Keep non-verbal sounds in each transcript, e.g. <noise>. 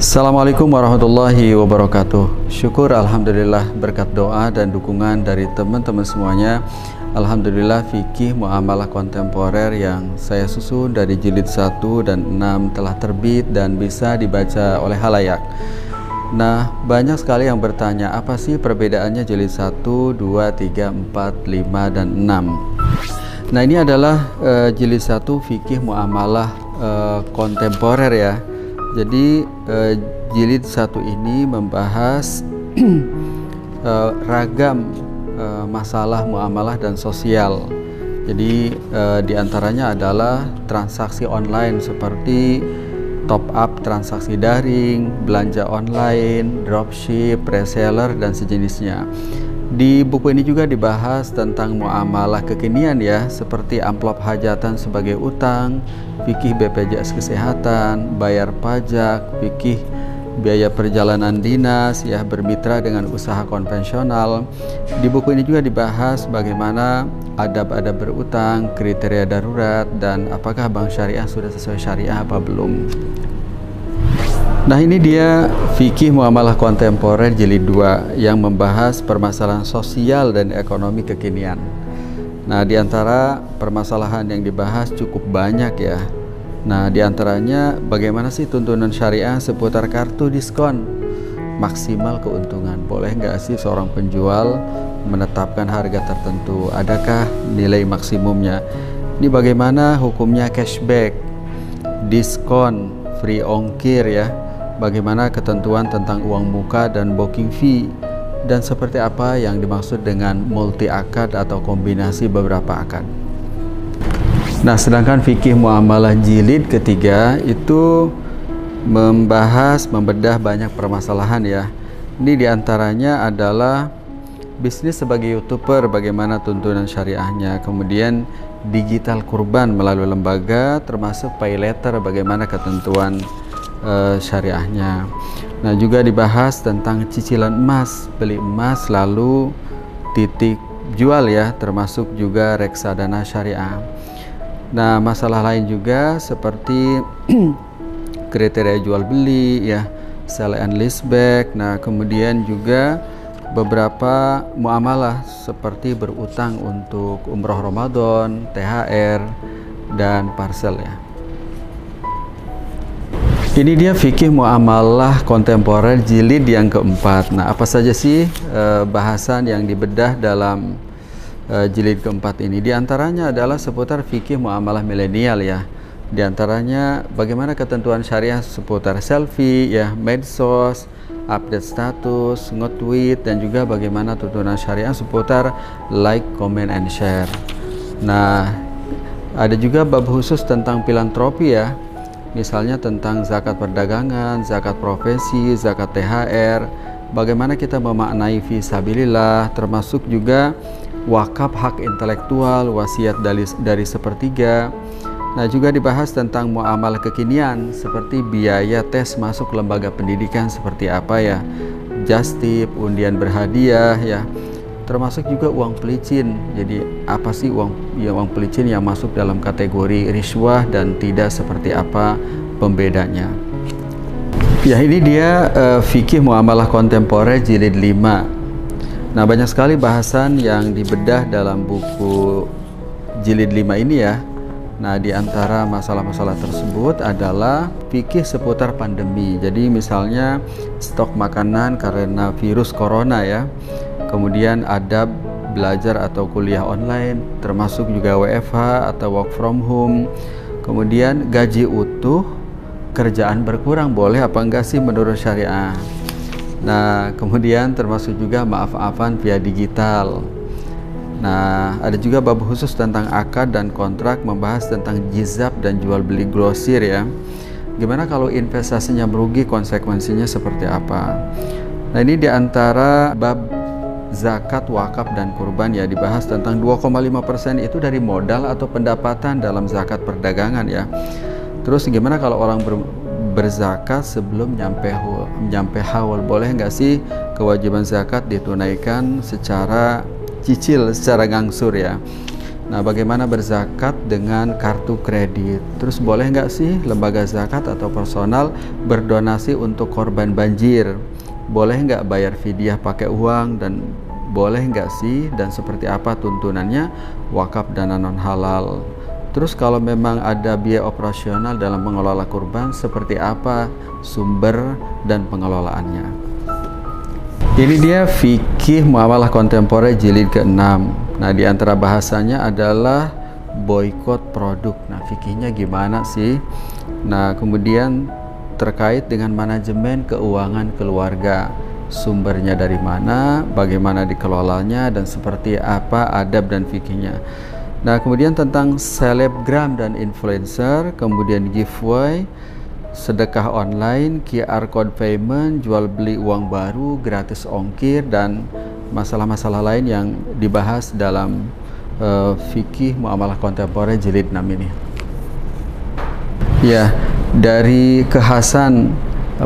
Assalamualaikum warahmatullahi wabarakatuh. Syukur Alhamdulillah berkat doa dan dukungan dari teman-teman semuanya. Alhamdulillah fikih muamalah kontemporer yang saya susun dari jilid 1 dan 6 telah terbit dan bisa dibaca oleh halayak. Nah banyak sekali yang bertanya apa sih perbedaannya jilid 1, 2, 3, 4, 5, dan 6 Nah ini adalah uh, jilid 1 fikih muamalah uh, kontemporer ya jadi uh, jilid satu ini membahas uh, <clears throat> ragam uh, masalah muamalah dan sosial. Jadi uh, di antaranya adalah transaksi online seperti top up transaksi daring, belanja online, dropship, reseller dan sejenisnya. Di buku ini juga dibahas tentang muamalah kekinian ya, seperti amplop hajatan sebagai utang, fikih BPJS Kesehatan, bayar pajak, fikih biaya perjalanan dinas, ya bermitra dengan usaha konvensional. Di buku ini juga dibahas bagaimana adab-adab berutang, kriteria darurat, dan apakah bank syariah sudah sesuai syariah apa belum. Nah ini dia fikih muamalah kontemporer jilid 2 yang membahas permasalahan sosial dan ekonomi kekinian. Nah di antara permasalahan yang dibahas cukup banyak ya. Nah di antaranya bagaimana sih tuntunan syariah seputar kartu diskon maksimal keuntungan. Boleh nggak sih seorang penjual menetapkan harga tertentu? Adakah nilai maksimumnya? Ini bagaimana hukumnya cashback, diskon, free ongkir ya bagaimana ketentuan tentang uang muka dan booking fee, dan seperti apa yang dimaksud dengan multi akad atau kombinasi beberapa akad. Nah, sedangkan fikih muamalah jilid ketiga itu membahas, membedah banyak permasalahan ya. Ini di antaranya adalah bisnis sebagai youtuber, bagaimana tuntunan syariahnya, kemudian digital kurban melalui lembaga, termasuk pay letter, bagaimana ketentuan uh, syariahnya. Nah, juga dibahas tentang cicilan emas, beli emas lalu titik jual ya, termasuk juga reksadana syariah. Nah, masalah lain juga seperti <clears throat> kriteria jual beli ya, sell and leaseback. Nah, kemudian juga beberapa muamalah seperti berutang untuk umroh Ramadan, THR dan parcel ya. Ini dia fikih muamalah kontemporer jilid yang keempat. Nah, apa saja sih uh, bahasan yang dibedah dalam uh, jilid keempat ini? Di antaranya adalah seputar fikih muamalah milenial ya. Di antaranya bagaimana ketentuan syariah seputar selfie, ya, medsos, update status, nge-tweet dan juga bagaimana tuntunan syariah seputar like, comment and share. Nah, ada juga bab khusus tentang filantropi ya misalnya tentang zakat perdagangan, zakat profesi, zakat THR, bagaimana kita memaknai visabilillah, termasuk juga wakaf hak intelektual, wasiat dari, dari sepertiga. Nah, juga dibahas tentang muamalah kekinian seperti biaya tes masuk lembaga pendidikan seperti apa ya, justip, undian berhadiah ya termasuk juga uang pelicin. Jadi apa sih uang ya uang pelicin yang masuk dalam kategori riswah dan tidak seperti apa pembedanya? Ya ini dia uh, fikih muamalah kontemporer jilid 5. Nah, banyak sekali bahasan yang dibedah dalam buku jilid 5 ini ya. Nah, di antara masalah-masalah tersebut adalah fikih seputar pandemi. Jadi misalnya stok makanan karena virus corona ya kemudian adab belajar atau kuliah online termasuk juga WFH atau work from home. Kemudian gaji utuh kerjaan berkurang boleh apa enggak sih menurut syariah? Nah kemudian termasuk juga maaf-maafan via digital. Nah ada juga bab khusus tentang akad dan kontrak membahas tentang jizab dan jual beli grosir ya. Gimana kalau investasinya merugi konsekuensinya seperti apa? Nah ini di antara bab zakat, wakaf, dan kurban ya dibahas tentang 2,5% itu dari modal atau pendapatan dalam zakat perdagangan ya. Terus gimana kalau orang ber, berzakat sebelum nyampe nyampe haul boleh nggak sih kewajiban zakat ditunaikan secara cicil, secara ngangsur ya? Nah, bagaimana berzakat dengan kartu kredit? Terus boleh nggak sih lembaga zakat atau personal berdonasi untuk korban banjir? Boleh nggak bayar fidyah pakai uang dan boleh nggak sih dan seperti apa tuntunannya wakaf dana non halal? Terus kalau memang ada biaya operasional dalam mengelola kurban, seperti apa sumber dan pengelolaannya? Ini dia fikih muamalah kontemporer jilid ke-6 Nah, di antara bahasanya adalah boykot produk. Nah, fikihnya gimana sih? Nah, kemudian terkait dengan manajemen keuangan keluarga. Sumbernya dari mana, bagaimana dikelolanya dan seperti apa adab dan fikihnya. Nah, kemudian tentang selebgram dan influencer, kemudian giveaway, sedekah online, QR code payment, jual beli uang baru, gratis ongkir dan masalah-masalah lain yang dibahas dalam uh, fikih muamalah kontemporer jilid 6 ini. Ya, dari kekhasan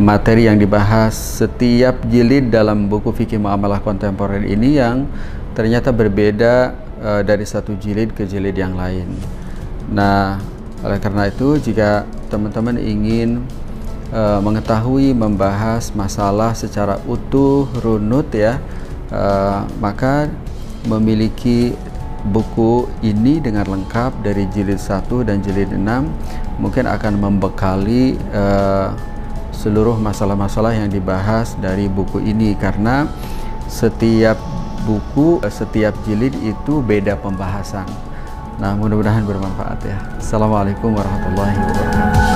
materi yang dibahas setiap jilid dalam buku fikih muamalah kontemporer ini yang ternyata berbeda uh, dari satu jilid ke jilid yang lain. Nah, oleh karena itu jika teman-teman ingin uh, mengetahui membahas masalah secara utuh runut ya uh, maka memiliki buku ini dengan lengkap dari jilid 1 dan jilid 6 mungkin akan membekali uh, seluruh masalah-masalah yang dibahas dari buku ini. Karena setiap buku setiap jilid itu beda pembahasan. Nah mudah-mudahan bermanfaat ya. Assalamualaikum warahmatullahi wabarakatuh